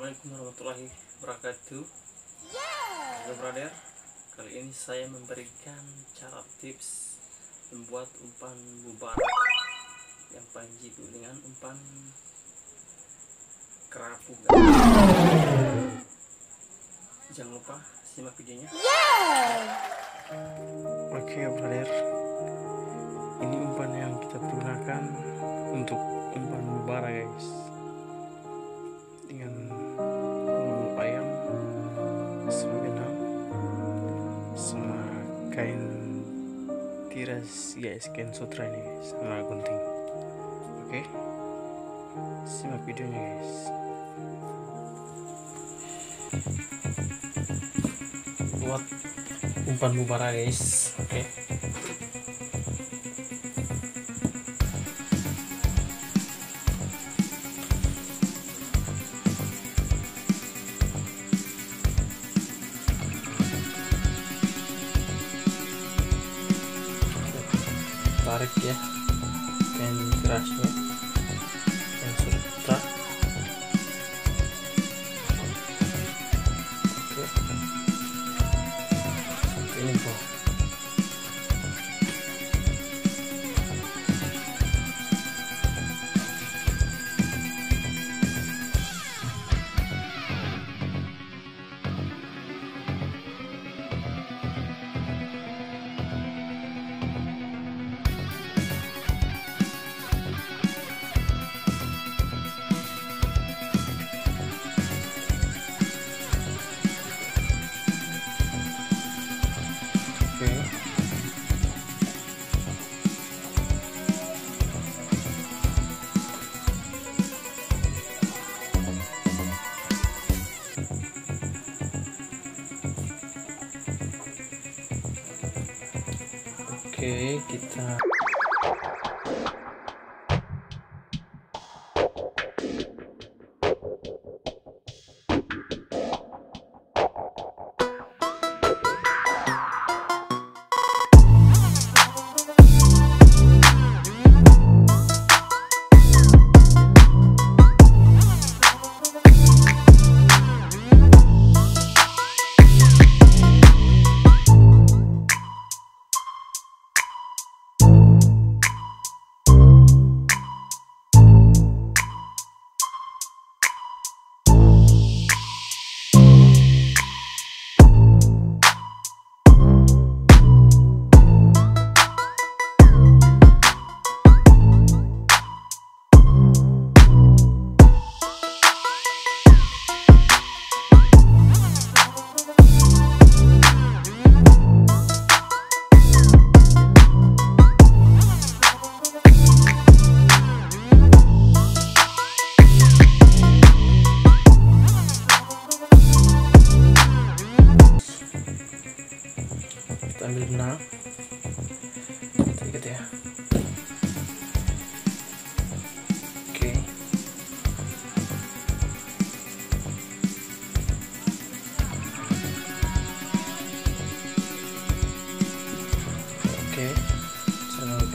Assalamualaikum warahmatullahi wabarakatuh. Halo brother. Kali ini saya memberikan cara tips Membuat umpan bubar. Yang paling jitu dengan umpan Kerapu Jangan lupa simak videonya. Oke brother. Ini umpan yang kita gunakan Untuk umpan bubar guys kain tiras guys kain sutra ini sama gunting. Oke? Simak videonya guys. Buat umpan mubara guys. Oke tarik ya. Kain kerasnya kita kita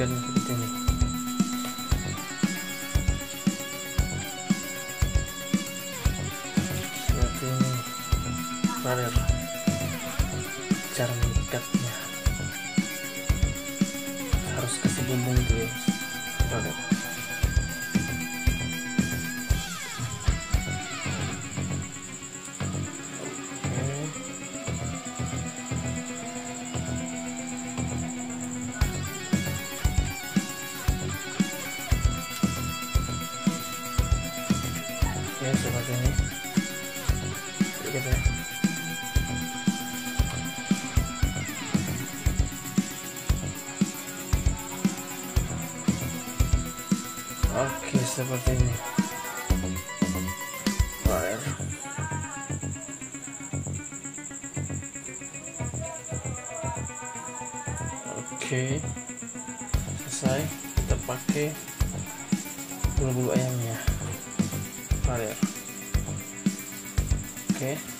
ikat seperti ini seperti ini? Brother cara mengikatnya harus kasih bumbung itu ya oke seperti ini ikat ya Oke, seperti ini. Baik. Oke. Selesai. Kita pakai bulu-bulu ayamnya. Baik. Oke. Sedikit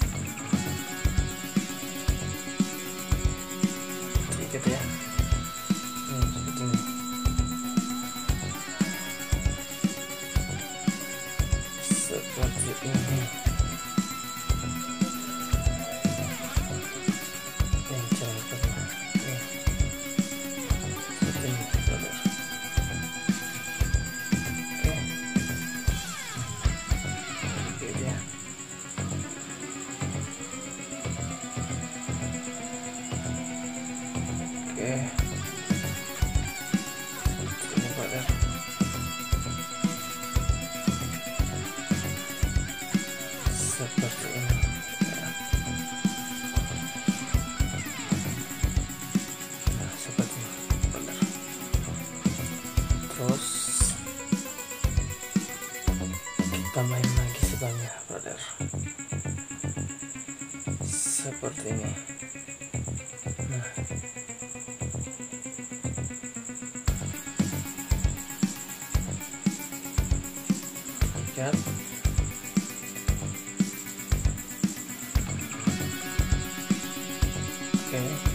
sebanyak brother. Seperti ini. Nah. Lihat oke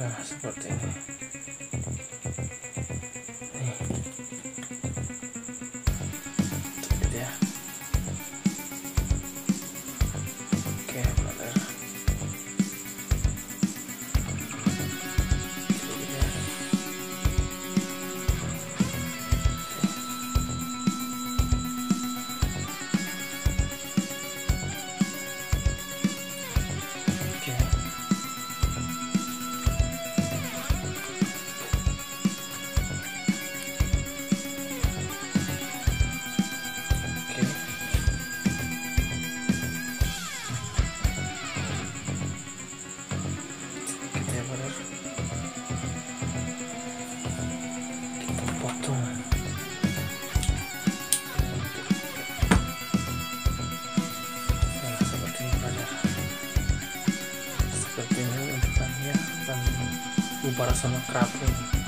nah seperti ini sama kerapu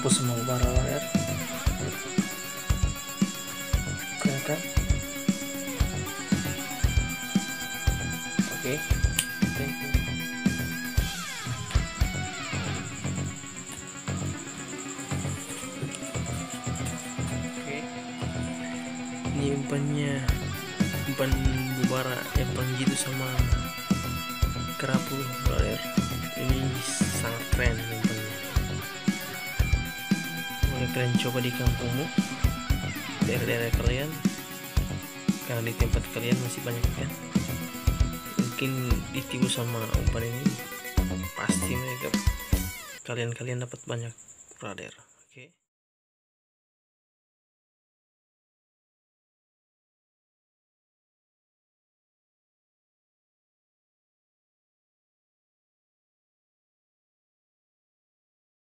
kerapu semua bara ya keren kan oke. Thank you oke. Ini umpannya umpan bubara yang panggitu sama kerapu brother ini sangat keren kalian coba di kampungmu. Daerah-daerah kalian. Karena di tempat kalian masih banyak kan mungkin ditipu sama umpan ini. Pasti mereka kalian-kalian dapat banyak okay?